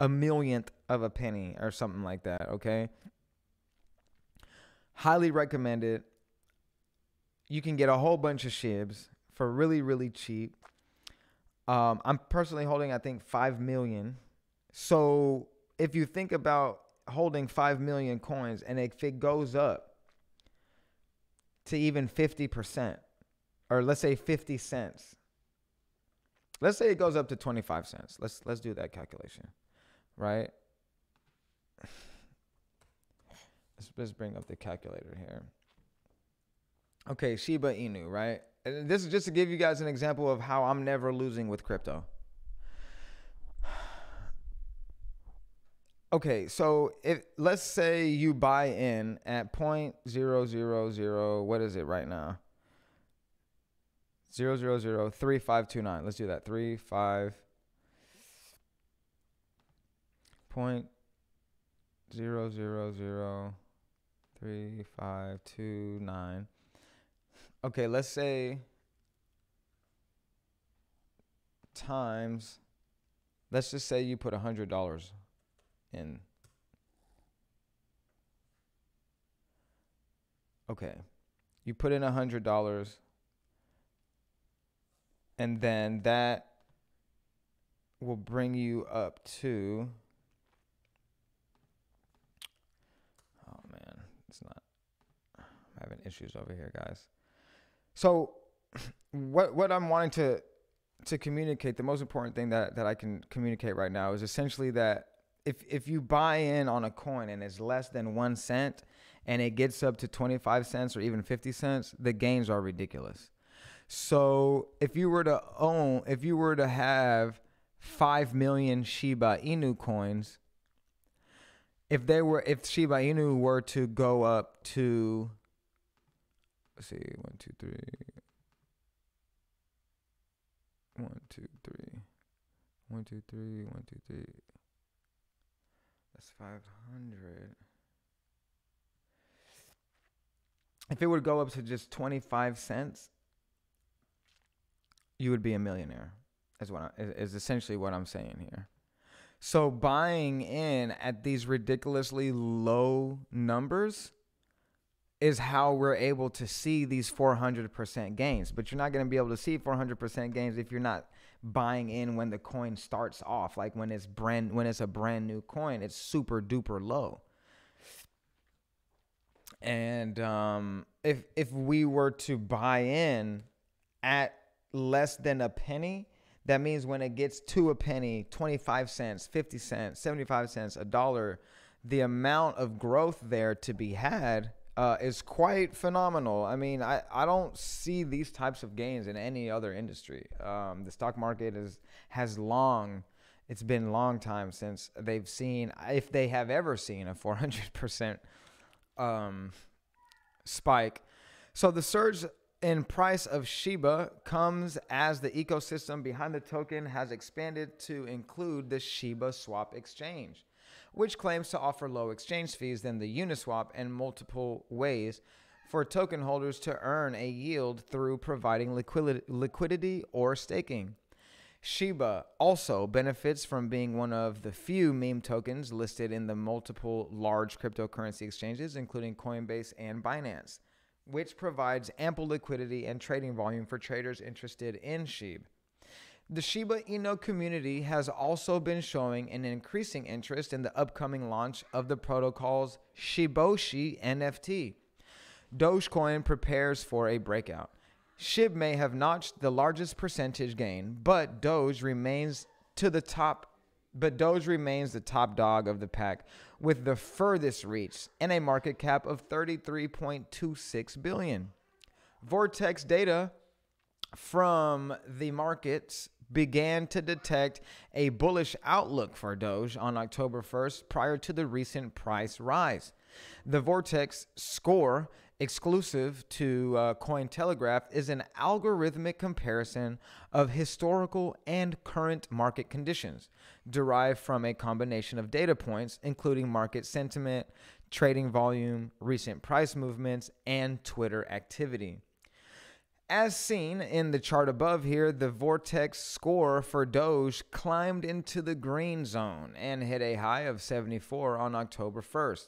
a millionth of a penny or something like that, okay? Highly recommended you can get a whole bunch of shibs for really really cheap. Um, I'm personally holding I think five million. So if you think about holding five million coins and if it goes up to even 50%, or let's say 50 cents. Let's say it goes up to 25 cents. Let's let's do that calculation. Right? Let's, let's bring up the calculator here. Okay, Shiba Inu, right? And this is just to give you guys an example of how I'm never losing with crypto. Okay, so if let's say you buy in at point zero zero zero, what is it right now? Zero zero zero three five two nine. Let's do that. Three five point zero zero zero three five two nine okay, let's say times, let's just say you put a hundred dollars in. Okay, you put in a hundred dollars, and then that will bring you up to. Oh man, it's not. I'm having issues over here, guys. So what what I'm wanting to to communicate, the most important thing that that I can communicate right now is essentially that if if you buy in on a coin and it's less than 1 cent and it gets up to 25 cents or even 50 cents, the gains are ridiculous. So if you were to own, if you were to have 5 million Shiba Inu coins, if they were, if Shiba Inu were to go up to, let's see, one, two, three, one, two, three, one, two, three, one, two, three. That's 500. If it would go up to just 25 cents, you would be a millionaire. Is what I, is essentially what I'm saying here. So buying in at these ridiculously low numbers is how we're able to see these 400% gains. But you're not going to be able to see 400% gains if you're not buying in when the coin starts off, like when it's brand when it's a brand new coin, it's super duper low. And um, if if we were to buy in at less than a penny, that means when it gets to a penny, 25 cents, 50 cents, 75 cents, a dollar, the amount of growth there to be had uh, is quite phenomenal. I mean, I, I don't see these types of gains in any other industry. Um, the stock market is has long, it's been a long time since they've seen, if they have ever seen, a 400% um, spike. So the surge in price of Shiba comes as the ecosystem behind the token has expanded to include the Shiba Swap exchange which claims to offer low exchange fees than the Uniswap and multiple ways for token holders to earn a yield through providing liquidity or staking. Shiba also benefits from being one of the few meme tokens listed in the multiple large cryptocurrency exchanges, including Coinbase and Binance, which provides ample liquidity and trading volume for traders interested in SHIB. The Shiba Inu community has also been showing an increasing interest in the upcoming launch of the protocol's Shiboshi NFT. Dogecoin prepares for a breakout. SHIB may have notched the largest percentage gain, but Doge remains to the top but Doge remains the top dog of the pack with the furthest reach and a market cap of 33.26 billion. VORTECS data from the markets began to detect a bullish outlook for Doge on October 1st prior to the recent price rise. The VORTECS score exclusive to uh, Cointelegraph is an algorithmic comparison of historical and current market conditions derived from a combination of data points including market sentiment, trading volume, recent price movements, and Twitter activity. As seen in the chart above here, the VORTECS score for Doge climbed into the green zone and hit a high of 74 on October 1st,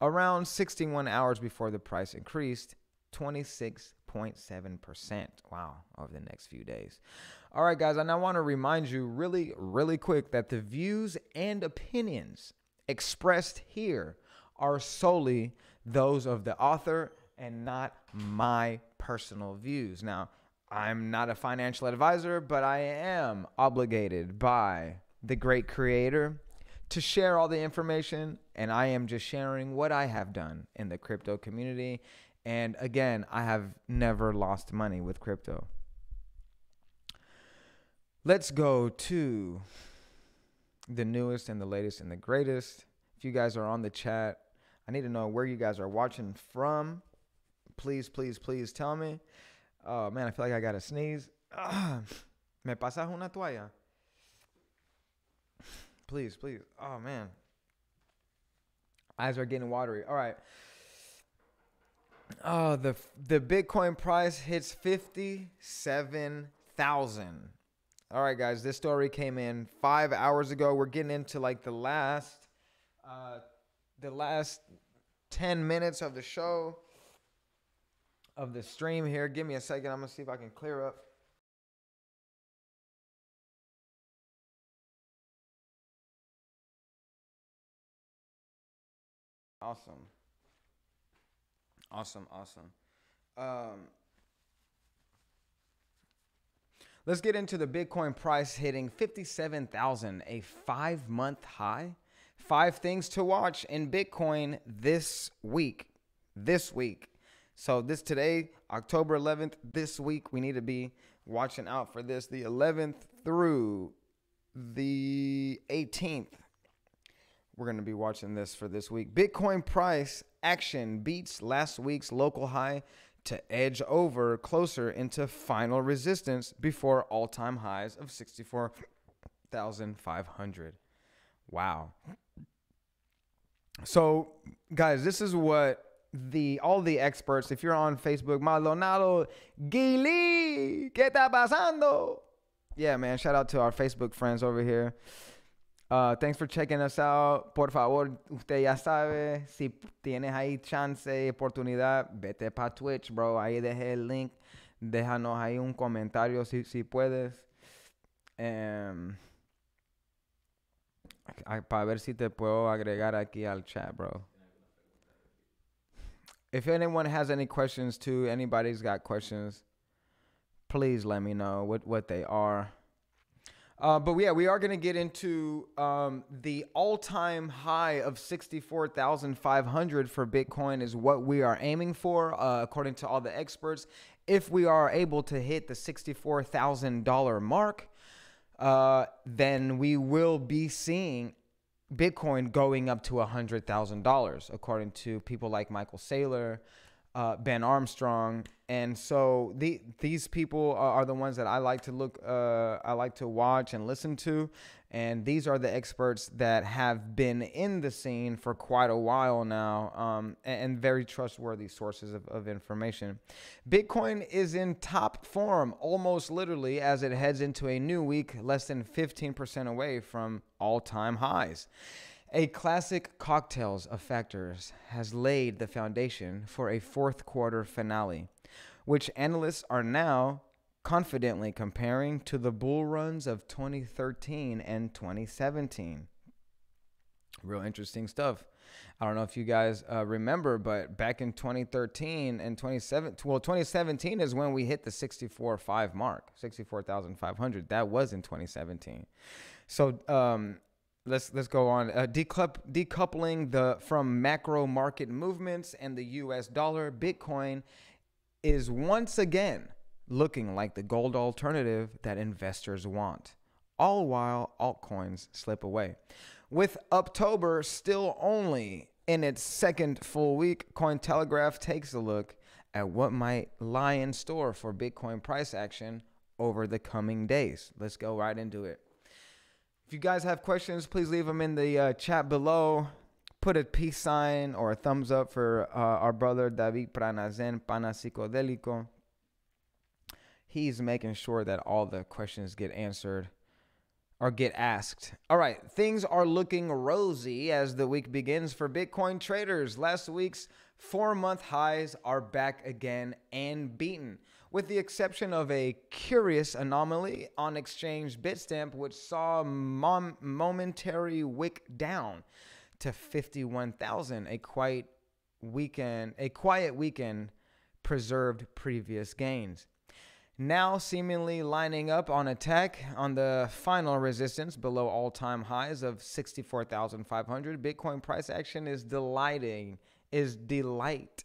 around 61 hours before the price increased 26.7%. Wow, over the next few days. All right, guys, and I want to remind you really, really quick that the views and opinions expressed here are solely those of the author and not my personal views. Now, I'm not a financial advisor, but I am obligated by the great creator to share all the information, and I am just sharing what I have done in the crypto community. And again, I have never lost money with crypto. Let's go to the newest and the latest and the greatest. If you guys are on the chat, I need to know where you guys are watching from please, please, please tell me. Oh man, I feel like I gotta sneeze. Ah, me pasas una toalla? Please, please. Oh man. Eyes are getting watery. All right. Oh, the the Bitcoin price hits fifty seven thousand. All right, guys. This story came in five hours ago. We're getting into like the last, uh, the last ten minutes of the show of the stream here. Give me a second. I'm going to see if I can clear up. Awesome. Awesome. Awesome. Um, Let's get into the Bitcoin price hitting 57,000, a five month high. Five things to watch in Bitcoin this week. This week. So, this today, October 11th, this week, we need to be watching out for this. The 11th through the 18th. We're going to be watching this for this week. Bitcoin price action beats last week's local high to edge over closer into final resistance before all time highs of 64,500. Wow. So, guys, this is what the all the experts, if you're on Facebook, Maldonado Gili, ¿qué está pasando? Yeah, man, shout out to our Facebook friends over here. Uh, thanks for checking us out. Por favor, usted ya sabe, si tienes ahí chance, oportunidad, vete para Twitch, bro. Ahí dejé el link. Déjanos ahí un comentario si, si puedes. Um, para ver si te puedo agregar aquí al chat, bro. If anyone has any questions too, anybody's got questions, please let me know what, what they are. Uh, but yeah, we are going to get into um, the all-time high of 64,500 for Bitcoin is what we are aiming for, uh, according to all the experts. If we are able to hit the $64,000 mark, uh, then we will be seeing Bitcoin going up to $100,000, according to people like Michael Saylor, uh, Ben Armstrong, and so the these people are, are, the ones that I like to look, uh, I like to watch and listen to, and these are the experts that have been in the scene for quite a while now, um, and, and, very trustworthy sources of, of information. Bitcoin is in top form, almost literally, as it heads into a new week, less than 15% away from all-time highs. A classic cocktails of factors has laid the foundation for a fourth quarter finale, which analysts are now confidently comparing to the bull runs of 2013 and 2017. Real interesting stuff. I don't know if you guys uh, remember, but back in 2013 and 2017, well, 2017 is when we hit the 64.5 mark, 64,500. That was in 2017. So, um, let's let's go on. Uh, decoupling the from macro market movements and the U.S. dollar, Bitcoin is once again looking like the gold alternative that investors want. All while altcoins slip away. With October still only in its second full week, Cointelegraph takes a look at what might lie in store for Bitcoin price action over the coming days. Let's go right into it. If you guys have questions, please leave them in the uh, chat below. Put a peace sign or a thumbs up for uh, our brother David Pranazen, Pana Psicodélico. He's making sure that all the questions get answered or get asked. All right, things are looking rosy as the week begins for Bitcoin traders. Last week's four month highs are back again and beaten with the exception of a curious anomaly on exchange Bitstamp, which saw mom- momentary wick down to 51,000. A quiet weekend, a quiet weekend preserved previous gains. Now seemingly lining up on attack on the final resistance below all-time highs of 64,500, Bitcoin price action is delighting is delight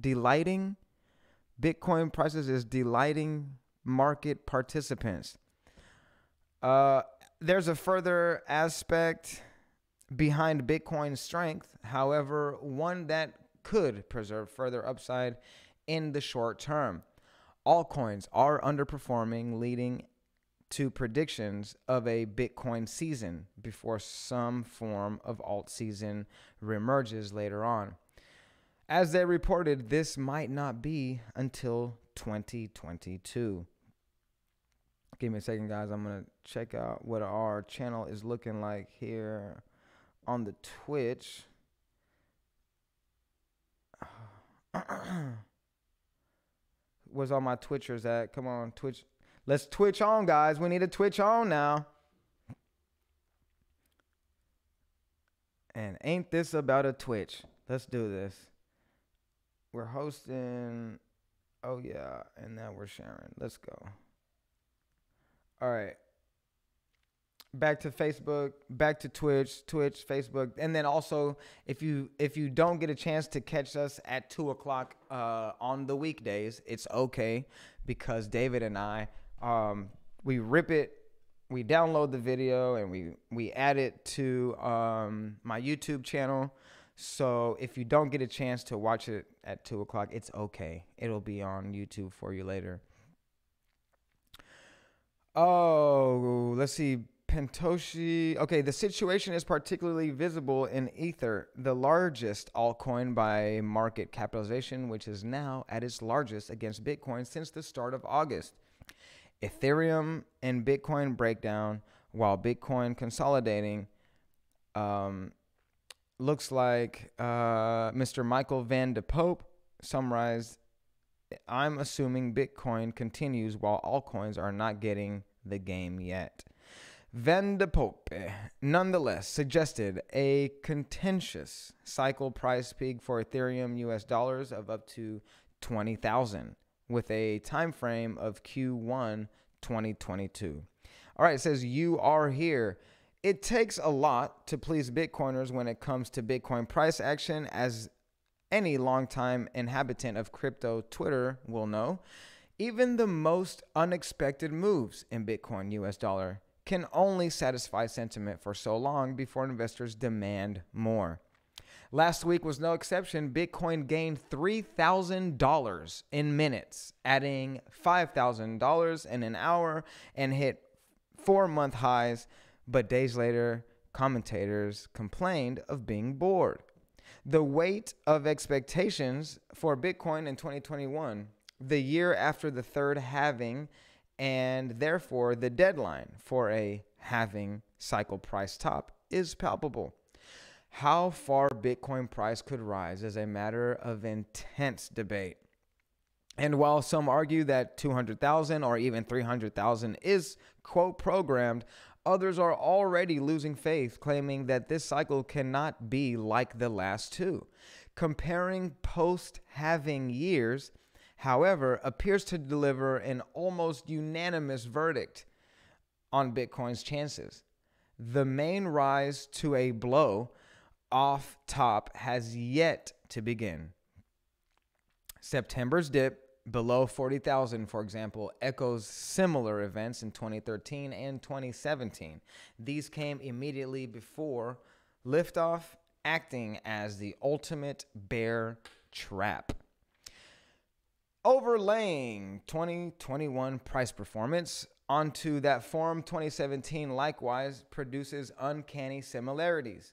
delighting Bitcoin prices is delighting market participants. Uh, there's a further aspect behind Bitcoin's strength, however, one that could preserve further upside in the short term. Altcoins are underperforming, leading to predictions of a Bitcoin season before some form of alt season reemerges later on. As they reported, this might not be until 2022. Give me a second, guys. I'm going to check out what our channel is looking like here on the Twitch. Where's all my Twitchers at? Come on, Twitch. Let's Twitch on, guys. We need to Twitch on now. And ain't this about a Twitch? Let's do this we're hosting. Oh yeah, and now we're sharing. Let's go. All right. Back to Facebook, back to Twitch, Twitch, Facebook, and then also if you if you don't get a chance to catch us at two o'clock uh, on the weekdays, it's okay because David and I um, we rip it, we download the video, and we we add it to um, my YouTube channel. So if you don't get a chance to watch it at two o'clock, it's okay. It'll be on YouTube for you later. Oh, let's see. Pentoshi. Okay, the situation is particularly visible in Ether, the largest altcoin by market capitalization, which is now at its largest against Bitcoin since the start of August. Ethereum and Bitcoin breakdown, while Bitcoin consolidating. Um, looks like uh, Mr. Michael Van de Poppe summarized I'm assuming Bitcoin continues while altcoins are not getting the game yet. Van de Poppe nonetheless suggested a contentious cycle price peak for Ethereum US dollars of up to 20,000 with a time frame of Q1 2022. All right, it says you are here. It takes a lot to please Bitcoiners when it comes to Bitcoin price action as any longtime inhabitant of crypto Twitter will know. Even the most unexpected moves in Bitcoin US dollar can only satisfy sentiment for so long before investors demand more. Last week was no exception. Bitcoin gained $3,000 in minutes, adding $5,000 in an hour, and hit four month highs. But days later, commentators complained of being bored. The weight of expectations for Bitcoin in 2021, the year after the third halving, and therefore the deadline for a halving cycle price top is palpable. How far Bitcoin price could rise is a matter of intense debate. And while some argue that 200,000 or even 300,000 is quote programmed, others are already losing faith, claiming that this cycle cannot be like the last two. Comparing post halving years, however, appears to deliver an almost unanimous verdict on Bitcoin's chances. The main rise to a blow off top has yet to begin. September's dip below 40,000, for example, echoes similar events in 2013 and 2017. These came immediately before liftoff, acting as the ultimate bear trap. Overlaying 2021 price performance onto that form 2017 likewise produces uncanny similarities.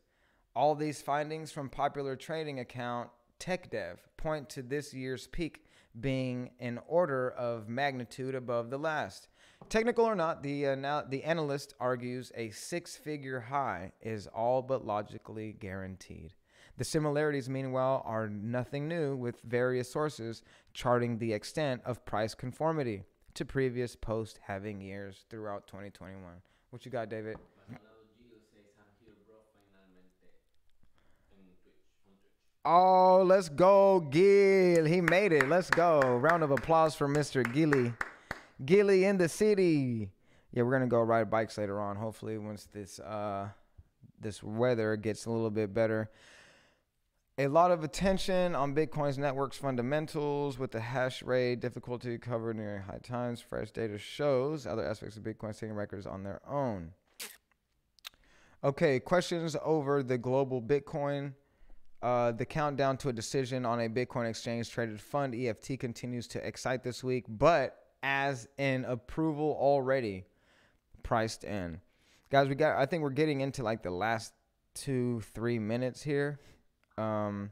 All these findings from popular trading account TechDev point to this year's peak being an order of magnitude above the last. Technical or not, the, uh, the analyst argues a six figure high is all but logically guaranteed. The similarities, meanwhile, are nothing new, with various sources charting the extent of price conformity to previous post halving years throughout 2021. What you got, David? Oh, let's go, Gil. He made it. Let's go. Round of applause for Mr. Gilly. Gilly in the city. Yeah, we're gonna go ride bikes later on. Hopefully, once this uh this weather gets a little bit better a lot of attention on Bitcoin's network's fundamentals with the hash rate difficulty covered near high times. Fresh data shows other aspects of Bitcoin setting records on their own. Okay, questions over the global Bitcoin. Uh, the countdown to a decision on a Bitcoin exchange traded fund EFT continues to excite this week, but as an approval already priced in. Guys, we got I think we're getting into like the last two, three minutes here. Um,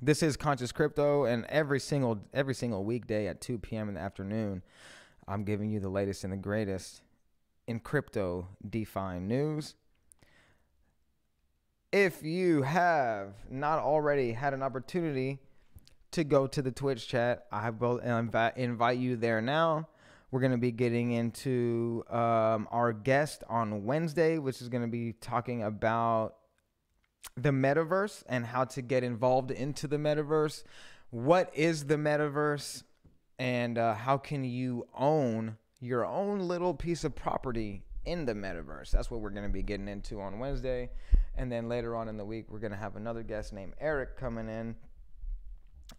this is Conscious Crypto, and every single every single weekday at 2 p.m. in the afternoon, I'm giving you the latest and the greatest in crypto DeFi news. If you have not already had an opportunity to go to the Twitch chat, I will invite invite you there now. We're going to be getting into um, our guest on Wednesday, which is going to be talking about the metaverse and how to get involved into the metaverse. What is the metaverse and uh, how can you own your own little piece of property in the metaverse. That's what we're going to be getting into on Wednesday. And then later on in the week, we're going to have another guest named Eric coming in.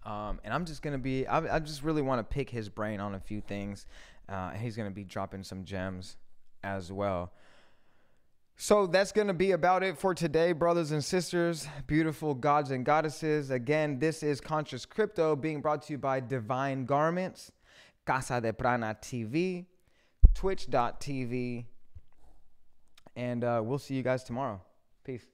Um, and I'm just going to be, I, I, just really want to pick his brain on a few things. Uh, he's going to be dropping some gems as well. So that's going to be about it for today, brothers and sisters, beautiful gods and goddesses. Again, this is Conscious Crypto being brought to you by Divine Garments, Casa de Prana TV, Twitch.tv, and uh, we'll see you guys tomorrow. Peace.